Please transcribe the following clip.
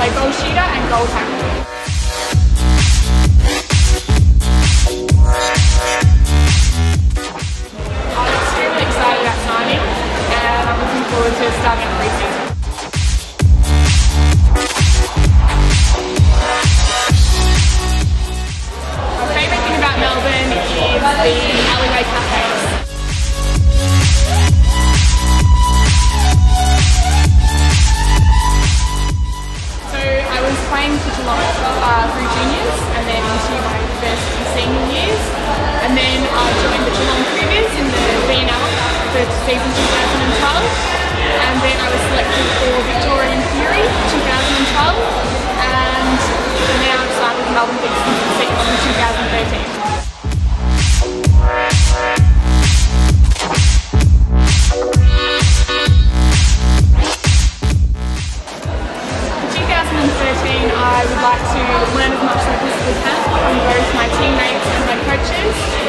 by both Shida and Golden. I'm extremely excited about signing and I'm looking forward to starting at playing for Geelong uh, through juniors and then into my first and senior years. And then I joined the Geelong Cougars in the VNL for season 2012. And then I was selected for Victorian Fury as much as I possibly can on both my teammates and my coaches.